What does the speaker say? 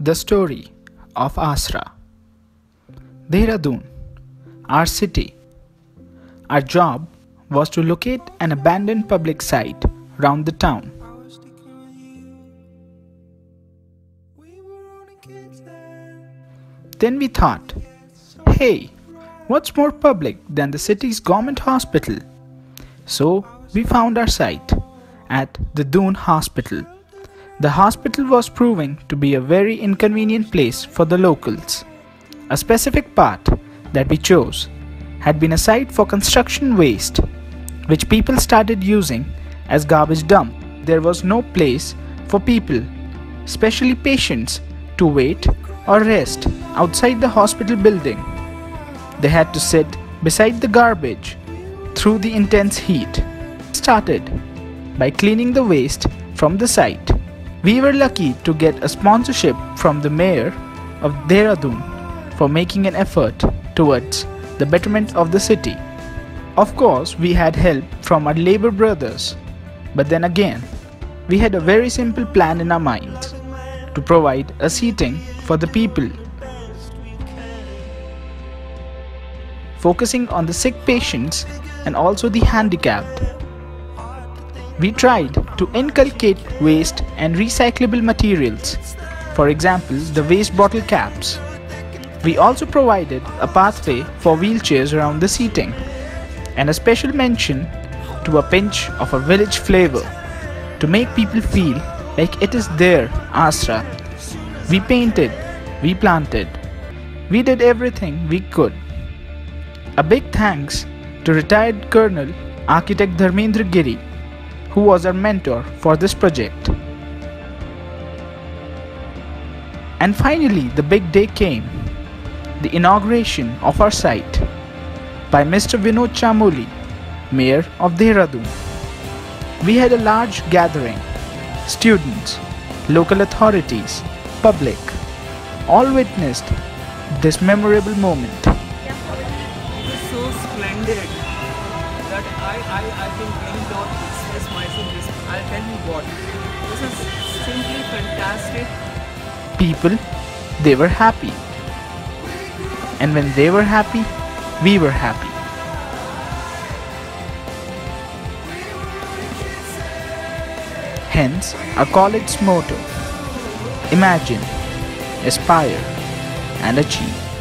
The story of Aasra. Dehradun, our city. Our job was to locate an abandoned public site round the town. Then we thought, hey, what's more public than the city's government hospital? So we found our site at the Doon Hospital. The hospital was proving to be a very inconvenient place for the locals. A specific part that we chose had been a site for construction waste, which people started using as garbage dump. There was no place for people, especially patients, to wait or rest outside the hospital building. They had to sit beside the garbage through the intense heat. Started by cleaning the waste from the site. We were lucky to get a sponsorship from the mayor of Dehradun for making an effort towards the betterment of the city. Of course, we had help from our labor brothers, but then again, we had a very simple plan in our minds to provide a seating for the people, focusing on the sick patients and also the handicapped. We tried to inculcate waste and recyclable materials, for example, the waste bottle caps. We also provided a pathway for wheelchairs around the seating, and a special mention to a pinch of a village flavor to make people feel like it is their Aasra. We painted, we planted, we did everything we could. A big thanks to retired Colonel Architect Dharmendra Giri who was our mentor for this project. And finally, the big day came the inauguration of our site by Mr. Vinod Chamoli, Mayor of Dehradun. We had a large gathering students, local authorities, public, all witnessed this memorable moment. It is so splendid I, I, I can really not express myself this. I'll tell you what. This is simply fantastic. People, they were happy. And when they were happy, we were happy. Hence, our college's motto Imagine, aspire, and achieve.